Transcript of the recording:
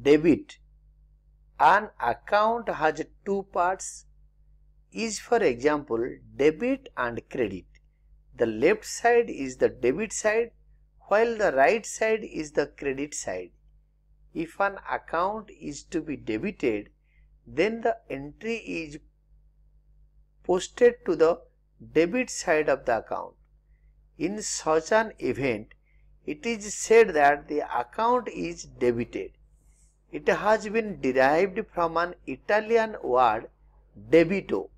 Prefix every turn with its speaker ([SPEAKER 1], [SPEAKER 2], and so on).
[SPEAKER 1] debit. An account has two parts is for example debit and credit. The left side is the debit side while the right side is the credit side. If an account is to be debited, then the entry is posted to the debit side of the account. In such an event, it is said that the account is debited. It has been derived from an Italian word debito